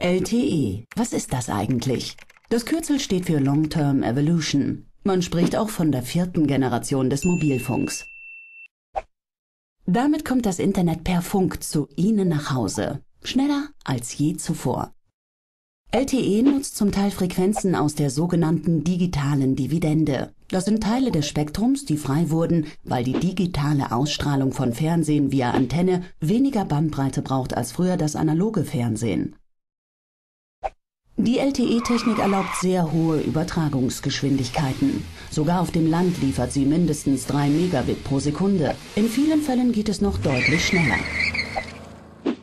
LTE. Was ist das eigentlich? Das Kürzel steht für Long Term Evolution. Man spricht auch von der vierten Generation des Mobilfunks. Damit kommt das Internet per Funk zu Ihnen nach Hause. Schneller als je zuvor. LTE nutzt zum Teil Frequenzen aus der sogenannten digitalen Dividende. Das sind Teile des Spektrums, die frei wurden, weil die digitale Ausstrahlung von Fernsehen via Antenne weniger Bandbreite braucht als früher das analoge Fernsehen. Die LTE-Technik erlaubt sehr hohe Übertragungsgeschwindigkeiten. Sogar auf dem Land liefert sie mindestens 3 Megabit pro Sekunde. In vielen Fällen geht es noch deutlich schneller.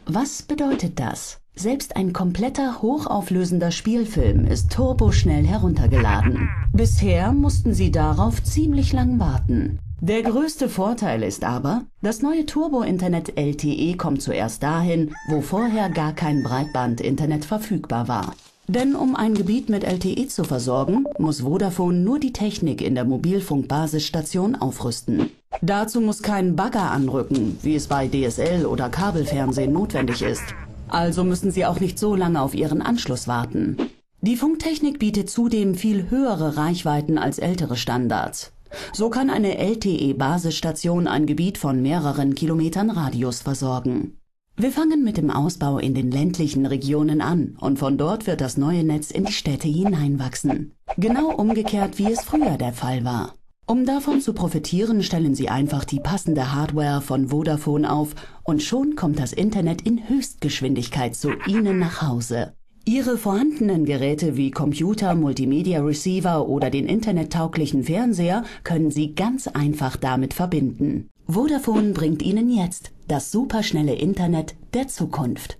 Was bedeutet das? Selbst ein kompletter hochauflösender Spielfilm ist turboschnell heruntergeladen. Bisher mussten sie darauf ziemlich lang warten. Der größte Vorteil ist aber, das neue Turbo-Internet LTE kommt zuerst dahin, wo vorher gar kein Breitband-Internet verfügbar war. Denn um ein Gebiet mit LTE zu versorgen, muss Vodafone nur die Technik in der Mobilfunkbasisstation aufrüsten. Dazu muss kein Bagger anrücken, wie es bei DSL oder Kabelfernsehen notwendig ist. Also müssen Sie auch nicht so lange auf Ihren Anschluss warten. Die Funktechnik bietet zudem viel höhere Reichweiten als ältere Standards. So kann eine LTE-Basisstation ein Gebiet von mehreren Kilometern Radius versorgen. Wir fangen mit dem Ausbau in den ländlichen Regionen an und von dort wird das neue Netz in die Städte hineinwachsen. Genau umgekehrt, wie es früher der Fall war. Um davon zu profitieren, stellen Sie einfach die passende Hardware von Vodafone auf und schon kommt das Internet in Höchstgeschwindigkeit zu Ihnen nach Hause. Ihre vorhandenen Geräte wie Computer, Multimedia Receiver oder den internettauglichen Fernseher können Sie ganz einfach damit verbinden. Vodafone bringt Ihnen jetzt das superschnelle Internet der Zukunft.